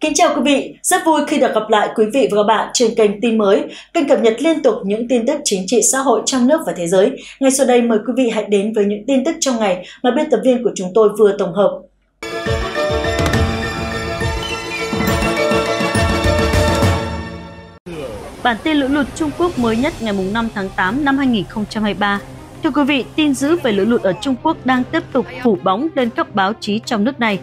Kính chào quý vị, rất vui khi được gặp lại quý vị và các bạn trên kênh tin mới, kênh cập nhật liên tục những tin tức chính trị xã hội trong nước và thế giới. Ngay sau đây mời quý vị hãy đến với những tin tức trong ngày mà biên tập viên của chúng tôi vừa tổng hợp. Bản tin lũ lụt Trung Quốc mới nhất ngày 5 tháng 8 năm 2023. Thưa quý vị, tin dữ về lũ lụt ở Trung Quốc đang tiếp tục phủ bóng lên các báo chí trong nước này.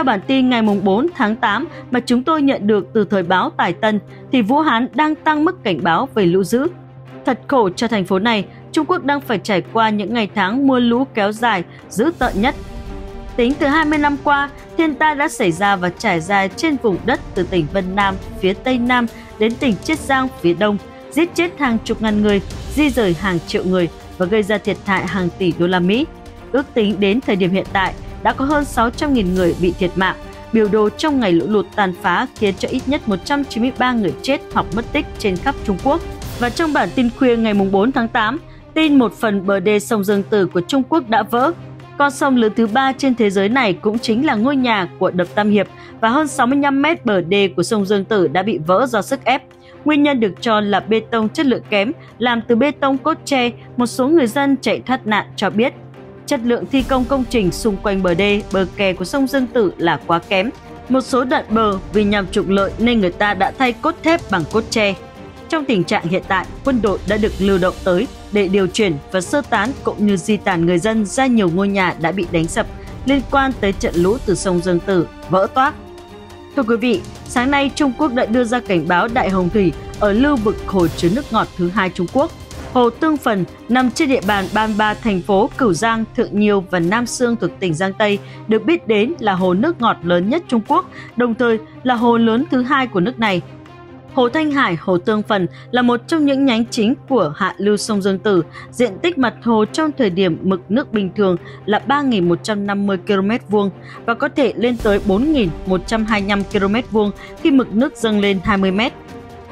Theo bản tin ngày 4 tháng 8 mà chúng tôi nhận được từ thời báo Tài Tân, thì Vũ Hán đang tăng mức cảnh báo về lũ dữ. Thật khổ cho thành phố này, Trung Quốc đang phải trải qua những ngày tháng mưa lũ kéo dài, dữ tợn nhất. Tính từ 20 năm qua, thiên tai đã xảy ra và trải dài trên vùng đất từ tỉnh Vân Nam, phía Tây Nam đến tỉnh Chiết Giang, phía Đông, giết chết hàng chục ngàn người, di rời hàng triệu người và gây ra thiệt hại hàng tỷ đô la Mỹ. Ước tính đến thời điểm hiện tại, đã có hơn 600.000 người bị thiệt mạng. Biểu đồ trong ngày lũ lụt tàn phá khiến cho ít nhất 193 người chết hoặc mất tích trên khắp Trung Quốc. Và trong bản tin khuya ngày 4 tháng 8, tin một phần bờ đê sông Dương Tử của Trung Quốc đã vỡ. Con sông lớn thứ ba trên thế giới này cũng chính là ngôi nhà của đập Tam Hiệp và hơn 65 mét bờ đê của sông Dương Tử đã bị vỡ do sức ép. Nguyên nhân được cho là bê tông chất lượng kém, làm từ bê tông cốt tre, một số người dân chạy thoát nạn cho biết chất lượng thi công công trình xung quanh bờ đê, bờ kè của sông Dương Tử là quá kém. Một số đoạn bờ vì nhằm trục lợi nên người ta đã thay cốt thép bằng cốt tre. Trong tình trạng hiện tại, quân đội đã được lưu động tới để điều chuyển và sơ tán cũng như di tản người dân ra nhiều ngôi nhà đã bị đánh sập liên quan tới trận lũ từ sông Dương Tử vỡ toác. Thưa quý vị, sáng nay Trung Quốc đã đưa ra cảnh báo đại hồng thủy ở lưu vực hồ chứa nước ngọt thứ hai Trung Quốc Hồ Tương Phần nằm trên địa bàn ban ba thành phố Cửu Giang, Thượng Nhiêu và Nam Sương thuộc tỉnh Giang Tây, được biết đến là hồ nước ngọt lớn nhất Trung Quốc, đồng thời là hồ lớn thứ hai của nước này. Hồ Thanh Hải, Hồ Tương Phần là một trong những nhánh chính của hạ lưu sông Dương Tử. Diện tích mặt hồ trong thời điểm mực nước bình thường là 3.150 km vuông và có thể lên tới 4.125 km vuông khi mực nước dâng lên 20 mét.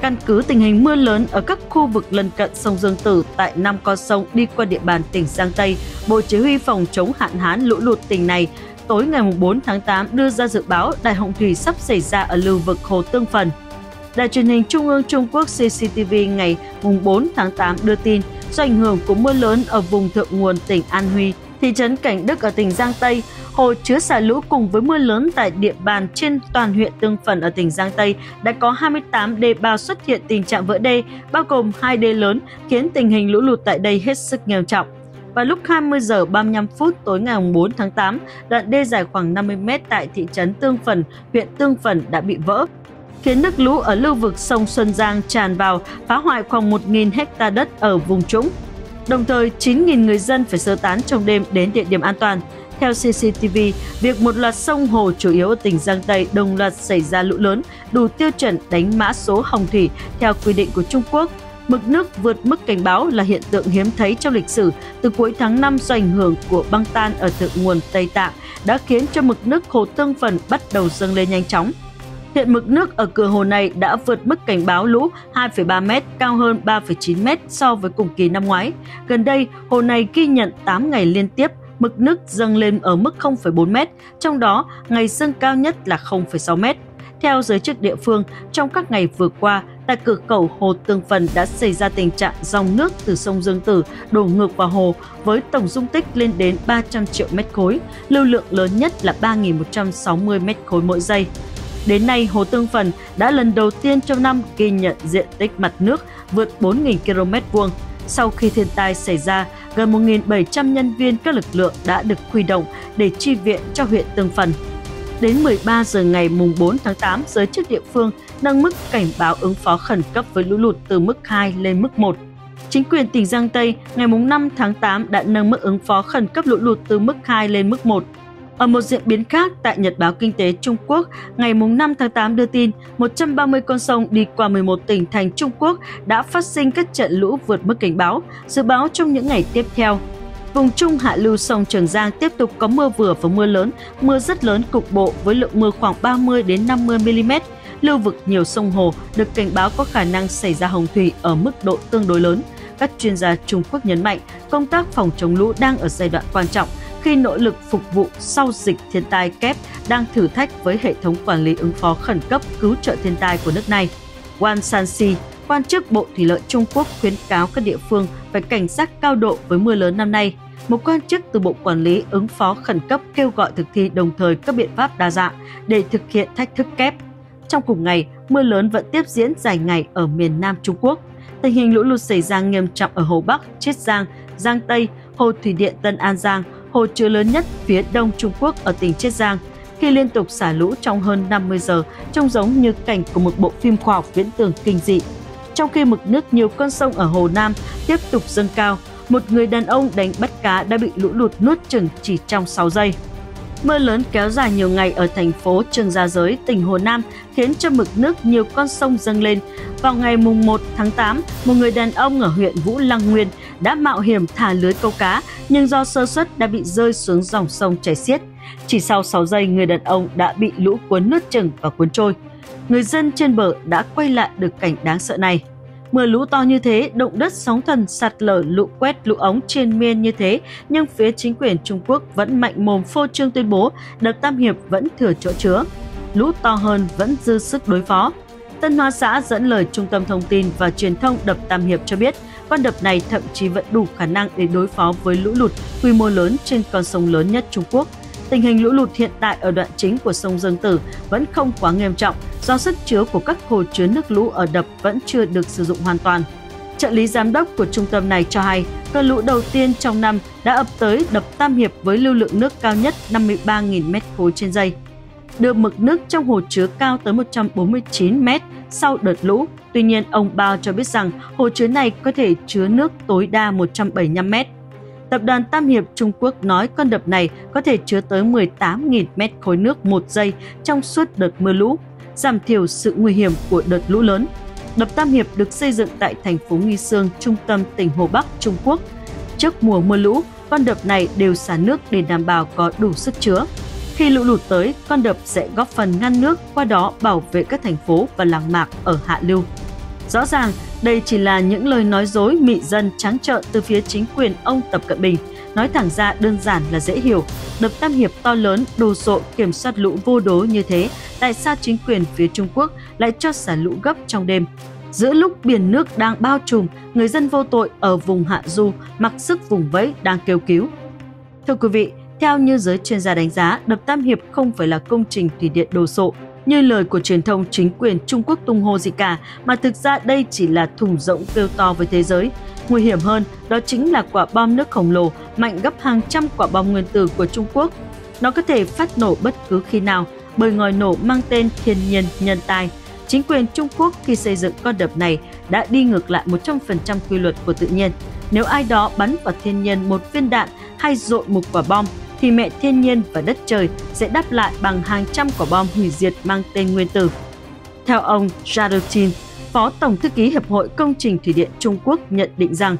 Căn cứ tình hình mưa lớn ở các khu vực lân cận sông Dương Tử tại năm con sông đi qua địa bàn tỉnh Giang Tây, Bộ Chỉ huy phòng chống hạn hán lũ lụt tỉnh này tối ngày 4 tháng 8 đưa ra dự báo đại hồng thủy sắp xảy ra ở lưu vực Hồ Tương Phần. Đài truyền hình Trung ương Trung Quốc CCTV ngày 4 tháng 8 đưa tin do ảnh hưởng của mưa lớn ở vùng thượng nguồn tỉnh An Huy, thị trấn Cảnh Đức ở tỉnh Giang Tây, hồ chứa xả lũ cùng với mưa lớn tại địa bàn trên toàn huyện Tương Phần ở tỉnh Giang Tây đã có 28 đê bao xuất hiện tình trạng vỡ đê, bao gồm hai đê lớn khiến tình hình lũ lụt tại đây hết sức nghiêm trọng. Vào lúc 20 giờ 35 phút tối ngày 4 tháng 8, đoạn đê dài khoảng 50 m tại thị trấn Tương Phần, huyện Tương Phần đã bị vỡ, khiến nước lũ ở lưu vực sông Xuân Giang tràn vào, phá hoại khoảng 1.000 hecta đất ở vùng trũng. Đồng thời, 9.000 người dân phải sơ tán trong đêm đến địa điểm an toàn. Theo CCTV, việc một loạt sông hồ chủ yếu ở tỉnh Giang Tây đồng loạt xảy ra lũ lớn đủ tiêu chuẩn đánh mã số hồng thủy theo quy định của Trung Quốc. Mực nước vượt mức cảnh báo là hiện tượng hiếm thấy trong lịch sử từ cuối tháng 5 do ảnh hưởng của băng tan ở thượng nguồn Tây Tạng đã khiến cho mực nước hồ Tương Phần bắt đầu dâng lên nhanh chóng. Hiện mực nước ở cửa hồ này đã vượt mức cảnh báo lũ 2,3 m, cao hơn 3,9 m so với cùng kỳ năm ngoái. Gần đây, hồ này ghi nhận 8 ngày liên tiếp mực nước dâng lên ở mức 0,4 m, trong đó ngày dâng cao nhất là 0,6 m. Theo giới chức địa phương, trong các ngày vừa qua, tại cửa khẩu Hồ Tương Phần đã xảy ra tình trạng dòng nước từ sông Dương Tử đổ ngược vào hồ với tổng dung tích lên đến 300 triệu mét khối, lưu lượng lớn nhất là 3.160 mét khối mỗi giây. Đến nay, Hồ Tương Phần đã lần đầu tiên trong năm ghi nhận diện tích mặt nước vượt 4.000 km vuông. Sau khi thiên tai xảy ra, gần 1.700 nhân viên các lực lượng đã được huy động để chi viện cho huyện Tương Phần. Đến 13 giờ ngày 4 tháng 8, giới chức địa phương nâng mức cảnh báo ứng phó khẩn cấp với lũ lụt từ mức 2 lên mức 1. Chính quyền tỉnh Giang Tây ngày 5 tháng 8 đã nâng mức ứng phó khẩn cấp lũ lụt từ mức 2 lên mức 1. Ở một diễn biến khác, tại Nhật báo Kinh tế Trung Quốc, ngày 5 tháng 8 đưa tin 130 con sông đi qua 11 tỉnh thành Trung Quốc đã phát sinh các trận lũ vượt mức cảnh báo. Dự báo trong những ngày tiếp theo, vùng trung hạ lưu sông Trường Giang tiếp tục có mưa vừa và mưa lớn, mưa rất lớn cục bộ với lượng mưa khoảng 30 đến 50 mm. Lưu vực nhiều sông hồ được cảnh báo có khả năng xảy ra hồng thủy ở mức độ tương đối lớn. Các chuyên gia Trung Quốc nhấn mạnh công tác phòng chống lũ đang ở giai đoạn quan trọng khi nỗ lực phục vụ sau dịch thiên tai kép đang thử thách với hệ thống quản lý ứng phó khẩn cấp cứu trợ thiên tai của nước này. Wang Sanxi, quan chức Bộ Thủy lợi Trung Quốc khuyến cáo các địa phương phải cảnh giác cao độ với mưa lớn năm nay. Một quan chức từ Bộ Quản lý ứng phó khẩn cấp kêu gọi thực thi đồng thời các biện pháp đa dạng để thực hiện thách thức kép. Trong cùng ngày, mưa lớn vẫn tiếp diễn dài ngày ở miền Nam Trung Quốc. Tình hình lũ lụt xảy ra nghiêm trọng ở Hồ Bắc, Chiết Giang, Giang Tây, Hồ Thủy Điện Tân An Giang, hồ chứa lớn nhất phía đông Trung Quốc ở tỉnh Chiết Giang, khi liên tục xả lũ trong hơn 50 giờ, trông giống như cảnh của một bộ phim khoa học viễn tưởng kinh dị. Trong khi mực nước nhiều con sông ở Hồ Nam tiếp tục dâng cao, một người đàn ông đánh bắt cá đã bị lũ lụt nuốt chừng chỉ trong 6 giây. Mưa lớn kéo dài nhiều ngày ở thành phố Trường Gia Giới, tỉnh Hồ Nam khiến cho mực nước nhiều con sông dâng lên. Vào ngày mùng 1 tháng 8, một người đàn ông ở huyện Vũ Lăng Nguyên đã mạo hiểm thả lưới câu cá nhưng do sơ suất đã bị rơi xuống dòng sông chảy xiết. Chỉ sau 6 giây, người đàn ông đã bị lũ cuốn nước chừng và cuốn trôi. Người dân trên bờ đã quay lại được cảnh đáng sợ này. Mưa lũ to như thế, động đất sóng thần sạt lở lũ quét lũ ống trên miên như thế, nhưng phía chính quyền Trung Quốc vẫn mạnh mồm phô trương tuyên bố đập Tam Hiệp vẫn thừa chỗ chứa. Lũ to hơn vẫn dư sức đối phó. Tân Hoa xã dẫn lời Trung tâm Thông tin và Truyền thông đập Tam Hiệp cho biết, con đập này thậm chí vẫn đủ khả năng để đối phó với lũ lụt quy mô lớn trên con sông lớn nhất Trung Quốc. Tình hình lũ lụt hiện tại ở đoạn chính của sông Dương Tử vẫn không quá nghiêm trọng do sức chứa của các hồ chứa nước lũ ở đập vẫn chưa được sử dụng hoàn toàn. Trợ lý giám đốc của trung tâm này cho hay, cơn lũ đầu tiên trong năm đã ập tới đập Tam Hiệp với lưu lượng nước cao nhất 53.000 m khối trên giây, đưa mực nước trong hồ chứa cao tới 149 m sau đợt lũ. Tuy nhiên, ông Bao cho biết rằng hồ chứa này có thể chứa nước tối đa 175 mét Tập đoàn Tam Hiệp Trung Quốc nói con đập này có thể chứa tới 18.000 mét khối nước một giây trong suốt đợt mưa lũ, giảm thiểu sự nguy hiểm của đợt lũ lớn. Đập Tam Hiệp được xây dựng tại thành phố Nghi Sương, trung tâm tỉnh Hồ Bắc, Trung Quốc. Trước mùa mưa lũ, con đập này đều xả nước để đảm bảo có đủ sức chứa. Khi lũ lụt tới, con đập sẽ góp phần ngăn nước, qua đó bảo vệ các thành phố và làng mạc ở hạ lưu. Rõ ràng, đây chỉ là những lời nói dối mị dân trắng trợn từ phía chính quyền ông Tập Cận Bình. Nói thẳng ra đơn giản là dễ hiểu. Đập Tam Hiệp to lớn, đồ sộ kiểm soát lũ vô đối như thế, tại sao chính quyền phía Trung Quốc lại cho xả lũ gấp trong đêm? Giữa lúc biển nước đang bao trùm, người dân vô tội ở vùng hạ du mặc sức vùng vẫy đang kêu cứu. Thưa quý vị, theo như giới chuyên gia đánh giá, đập Tam Hiệp không phải là công trình thủy điện đồ sộ, như lời của truyền thông chính quyền Trung Quốc tung hô gì cả, mà thực ra đây chỉ là thùng rỗng kêu to với thế giới. Nguy hiểm hơn, đó chính là quả bom nước khổng lồ mạnh gấp hàng trăm quả bom nguyên tử của Trung Quốc. Nó có thể phát nổ bất cứ khi nào, bởi ngòi nổ mang tên thiên nhiên nhân tài. Chính quyền Trung Quốc khi xây dựng con đập này đã đi ngược lại 100% quy luật của tự nhiên. Nếu ai đó bắn vào thiên nhiên một viên đạn hay dội một quả bom thì mẹ thiên nhiên và đất trời sẽ đáp lại bằng hàng trăm quả bom hủy diệt mang tên nguyên tử. Theo ông Jarutin, Phó Tổng Thư ký Hiệp hội Công trình Thủy điện Trung Quốc nhận định rằng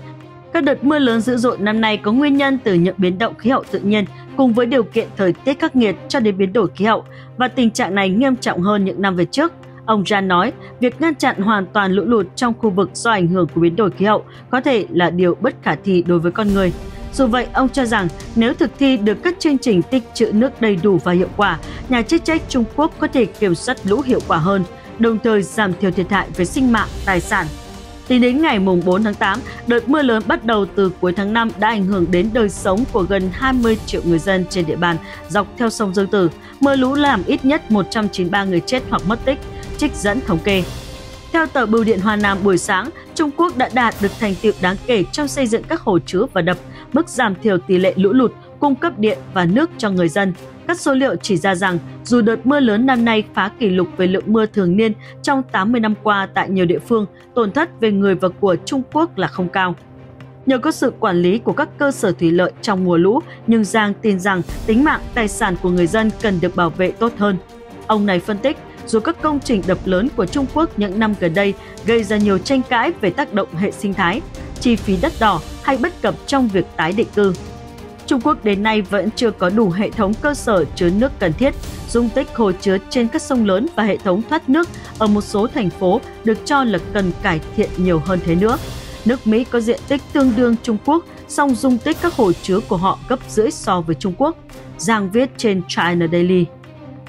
các đợt mưa lớn dữ dội năm nay có nguyên nhân từ những biến động khí hậu tự nhiên cùng với điều kiện thời tiết khắc nghiệt cho đến biến đổi khí hậu và tình trạng này nghiêm trọng hơn những năm về trước. Ông Jan nói, việc ngăn chặn hoàn toàn lũ lụt trong khu vực do ảnh hưởng của biến đổi khí hậu có thể là điều bất khả thi đối với con người. Dù vậy, ông cho rằng nếu thực thi được các chương trình tích trữ nước đầy đủ và hiệu quả, nhà chức trách Trung Quốc có thể kiểm soát lũ hiệu quả hơn, đồng thời giảm thiểu thiệt hại về sinh mạng, tài sản. Tính đến ngày 4 tháng 8, đợt mưa lớn bắt đầu từ cuối tháng 5 đã ảnh hưởng đến đời sống của gần 20 triệu người dân trên địa bàn dọc theo sông Dương Tử. Mưa lũ làm ít nhất 193 người chết hoặc mất tích, trích dẫn thống kê. Theo tờ Bưu điện Hoa Nam buổi sáng, Trung Quốc đã đạt được thành tựu đáng kể trong xây dựng các hồ chứa và đập, mức giảm thiểu tỷ lệ lũ lụt, cung cấp điện và nước cho người dân. Các số liệu chỉ ra rằng dù đợt mưa lớn năm nay phá kỷ lục về lượng mưa thường niên trong 80 năm qua tại nhiều địa phương, tổn thất về người và của Trung Quốc là không cao. Nhờ có sự quản lý của các cơ sở thủy lợi trong mùa lũ, nhưng Giang tin rằng tính mạng, tài sản của người dân cần được bảo vệ tốt hơn. Ông này phân tích, dù các công trình đập lớn của Trung Quốc những năm gần đây gây ra nhiều tranh cãi về tác động hệ sinh thái, chi phí đất đỏ hay bất cập trong việc tái định cư. Trung Quốc đến nay vẫn chưa có đủ hệ thống cơ sở chứa nước cần thiết, dung tích hồ chứa trên các sông lớn và hệ thống thoát nước ở một số thành phố được cho là cần cải thiện nhiều hơn thế nữa. Nước Mỹ có diện tích tương đương Trung Quốc song dung tích các hồ chứa của họ gấp rưỡi so với Trung Quốc. Giang viết trên China Daily.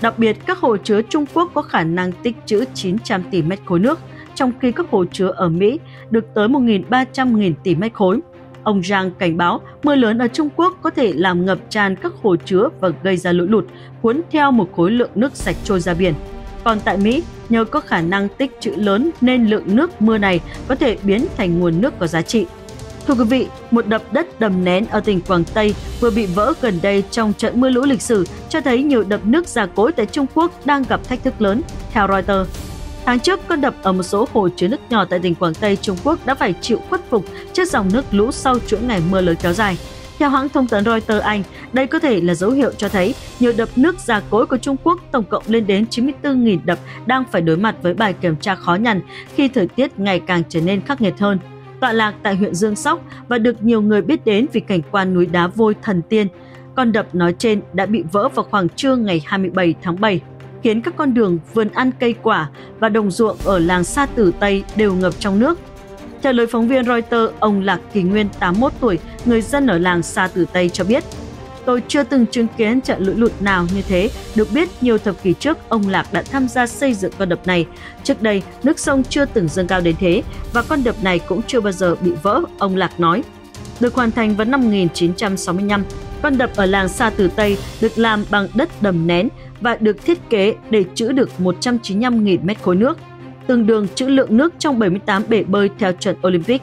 Đặc biệt, các hồ chứa Trung Quốc có khả năng tích trữ 900 tỷ mét khối nước, trong khi các hồ chứa ở Mỹ được tới 1.300.000 tỷ mét khối. Ông Giang cảnh báo mưa lớn ở Trung Quốc có thể làm ngập tràn các hồ chứa và gây ra lũ lụt, cuốn theo một khối lượng nước sạch trôi ra biển. Còn tại Mỹ, nhờ có khả năng tích trữ lớn nên lượng nước mưa này có thể biến thành nguồn nước có giá trị. Thưa quý vị, một đập đất đầm nén ở tỉnh Quảng Tây vừa bị vỡ gần đây trong trận mưa lũ lịch sử cho thấy nhiều đập nước già cỗi tại Trung Quốc đang gặp thách thức lớn, theo Reuters. Tháng trước, con đập ở một số hồ chứa nước nhỏ tại tỉnh Quảng Tây, Trung Quốc đã phải chịu khuất phục trước dòng nước lũ sau chuỗi ngày mưa lớn kéo dài. Theo hãng thông tấn Reuters Anh, đây có thể là dấu hiệu cho thấy nhiều đập nước già cỗi của Trung Quốc tổng cộng lên đến 94.000 đập đang phải đối mặt với bài kiểm tra khó nhằn khi thời tiết ngày càng trở nên khắc nghiệt hơn. Tọa lạc tại huyện Dương Sóc và được nhiều người biết đến vì cảnh quan núi đá vôi thần tiên. Con đập nói trên đã bị vỡ vào khoảng trưa ngày 27 tháng 7 khiến các con đường, vườn ăn cây quả và đồng ruộng ở làng Sa Tử Tây đều ngập trong nước. Theo lời phóng viên Reuters, ông Lạc Kỳ Nguyên, 81 tuổi, người dân ở làng Sa Tử Tây cho biết, Tôi chưa từng chứng kiến trận lũ lụt nào như thế. Được biết, nhiều thập kỷ trước, ông Lạc đã tham gia xây dựng con đập này. Trước đây, nước sông chưa từng dâng cao đến thế và con đập này cũng chưa bao giờ bị vỡ, ông Lạc nói. Được hoàn thành vào năm 1965, con đập ở làng Sa Tử Tây được làm bằng đất đầm nén và được thiết kế để trữ được 195.000 mét khối nước, tương đương trữ lượng nước trong 78 bể bơi theo chuẩn Olympic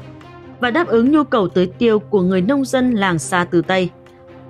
và đáp ứng nhu cầu tưới tiêu của người nông dân làng xa từ Tây.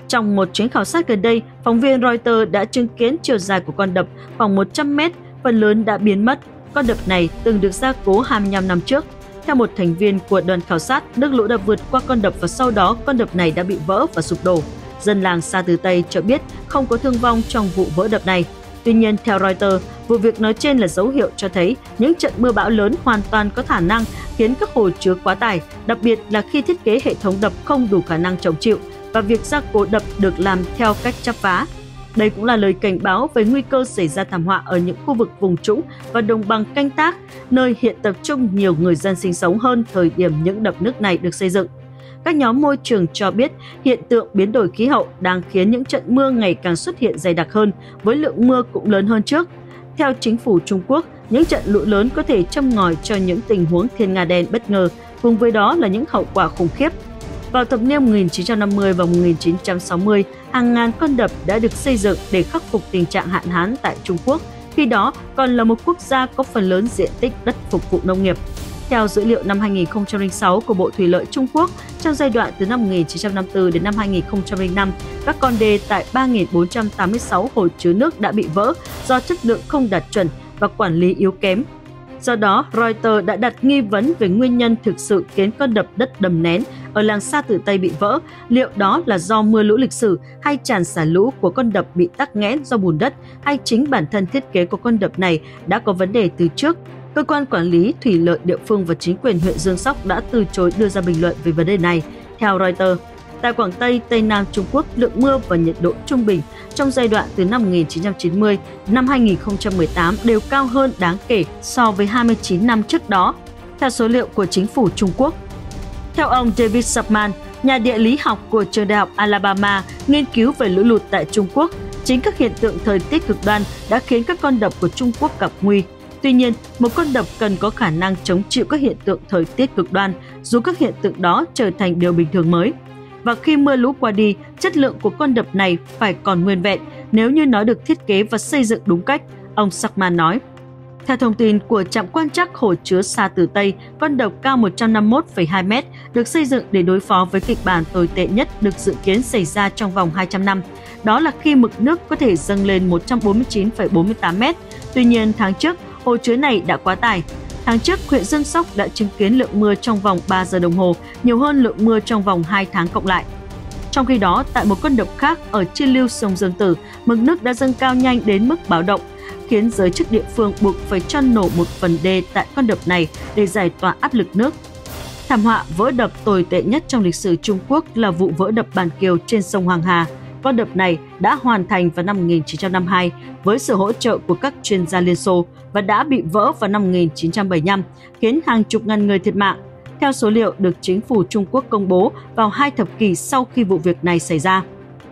Trong một chuyến khảo sát gần đây, phóng viên Reuters đã chứng kiến chiều dài của con đập khoảng 100 mét, phần lớn đã biến mất. Con đập này từng được gia cố 25 năm trước. Theo một thành viên của đoàn khảo sát, nước lũ đã vượt qua con đập và sau đó con đập này đã bị vỡ và sụp đổ. Dân làng Sa Từ Tây cho biết không có thương vong trong vụ vỡ đập này. Tuy nhiên, theo Reuters, vụ việc nói trên là dấu hiệu cho thấy những trận mưa bão lớn hoàn toàn có khả năng khiến các hồ chứa quá tải, đặc biệt là khi thiết kế hệ thống đập không đủ khả năng chống chịu và việc gia cố đập được làm theo cách chắp vá. Đây cũng là lời cảnh báo về nguy cơ xảy ra thảm họa ở những khu vực vùng trũng và đồng bằng canh tác, nơi hiện tập trung nhiều người dân sinh sống hơn thời điểm những đập nước này được xây dựng. Các nhóm môi trường cho biết hiện tượng biến đổi khí hậu đang khiến những trận mưa ngày càng xuất hiện dày đặc hơn, với lượng mưa cũng lớn hơn trước. Theo chính phủ Trung Quốc, những trận lũ lớn có thể châm ngòi cho những tình huống thiên nga đen bất ngờ, cùng với đó là những hậu quả khủng khiếp vào thập niên 1950 và 1960, hàng ngàn con đập đã được xây dựng để khắc phục tình trạng hạn hán tại Trung Quốc, khi đó còn là một quốc gia có phần lớn diện tích đất phục vụ nông nghiệp. Theo dữ liệu năm 2006 của Bộ Thủy lợi Trung Quốc, trong giai đoạn từ năm 1954 đến năm 2005, các con đê tại 3.486 hồ chứa nước đã bị vỡ do chất lượng không đạt chuẩn và quản lý yếu kém. Do đó, Reuters đã đặt nghi vấn về nguyên nhân thực sự khiến con đập đất đầm nén ở làng Sa Tử Tây bị vỡ, liệu đó là do mưa lũ lịch sử hay tràn xả lũ của con đập bị tắc nghẽn do bùn đất hay chính bản thân thiết kế của con đập này đã có vấn đề từ trước. Cơ quan quản lý thủy lợi địa phương và chính quyền huyện Dương Sóc đã từ chối đưa ra bình luận về vấn đề này. Theo Reuters, tại Quảng Tây, Tây Nam Trung Quốc, lượng mưa và nhiệt độ trung bình trong giai đoạn từ năm 1990 đến năm 2018 đều cao hơn đáng kể so với 29 năm trước đó, theo số liệu của chính phủ Trung Quốc. Theo ông David Sapman, nhà địa lý học của trường đại học Alabama nghiên cứu về lũ lụt tại Trung Quốc, chính các hiện tượng thời tiết cực đoan đã khiến các con đập của Trung Quốc gặp nguy. Tuy nhiên, một con đập cần có khả năng chống chịu các hiện tượng thời tiết cực đoan, dù các hiện tượng đó trở thành điều bình thường mới. Và khi mưa lũ qua đi, chất lượng của con đập này phải còn nguyên vẹn nếu như nó được thiết kế và xây dựng đúng cách, ông Sackman nói. Theo thông tin của trạm quan trắc hồ chứa Sa Tử Tây, con đập cao 151,2 m được xây dựng để đối phó với kịch bản tồi tệ nhất được dự kiến xảy ra trong vòng 200 năm. Đó là khi mực nước có thể dâng lên 149,48 m. Tuy nhiên, tháng trước, hồ chứa này đã quá tải. Tháng trước, huyện Dương Sóc đã chứng kiến lượng mưa trong vòng 3 giờ đồng hồ, nhiều hơn lượng mưa trong vòng 2 tháng cộng lại. Trong khi đó, tại một con đập khác ở chi lưu sông Dương Tử, mực nước đã dâng cao nhanh đến mức báo động, khiến giới chức địa phương buộc phải cho nổ một phần đê tại con đập này để giải tỏa áp lực nước. Thảm họa vỡ đập tồi tệ nhất trong lịch sử Trung Quốc là vụ vỡ đập Bàn Kiều trên sông Hoàng Hà. Con đập này đã hoàn thành vào năm 1952 với sự hỗ trợ của các chuyên gia Liên Xô và đã bị vỡ vào năm 1975, khiến hàng chục ngàn người thiệt mạng. theo số liệu được chính phủ Trung Quốc công bố vào hai thập kỷ sau khi vụ việc này xảy ra.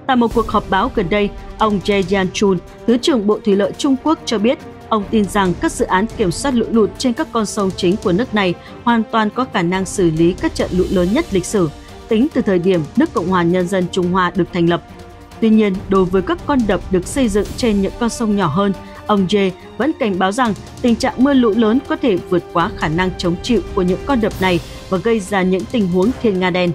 Tại một cuộc họp báo gần đây, ông Jay Yanchun, Thứ trưởng Bộ Thủy lợi Trung Quốc cho biết ông tin rằng các dự án kiểm soát lũ lụt trên các con sông chính của nước này hoàn toàn có khả năng xử lý các trận lũ lớn nhất lịch sử, tính từ thời điểm nước Cộng hòa Nhân dân Trung Hoa được thành lập. Tuy nhiên, đối với các con đập được xây dựng trên những con sông nhỏ hơn, ông J vẫn cảnh báo rằng tình trạng mưa lũ lớn có thể vượt quá khả năng chống chịu của những con đập này và gây ra những tình huống thiên nga đen.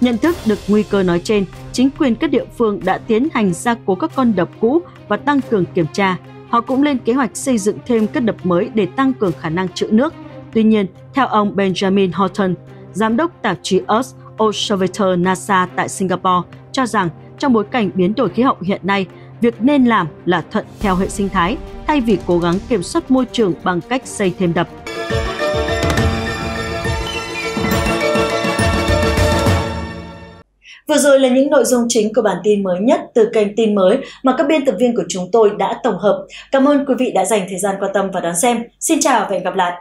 Nhận thức được nguy cơ nói trên, chính quyền các địa phương đã tiến hành gia cố các con đập cũ và tăng cường kiểm tra. Họ cũng lên kế hoạch xây dựng thêm các đập mới để tăng cường khả năng trữ nước. Tuy nhiên, theo ông Benjamin Horton, giám đốc tạp chí Earth Observator NASA tại Singapore, cho rằng trong bối cảnh biến đổi khí hậu hiện nay, việc nên làm là thuận theo hệ sinh thái thay vì cố gắng kiểm soát môi trường bằng cách xây thêm đập. Vừa rồi là những nội dung chính của bản tin mới nhất từ kênh tin mới mà các biên tập viên của chúng tôi đã tổng hợp. Cảm ơn quý vị đã dành thời gian quan tâm và đón xem. Xin chào và hẹn gặp lại!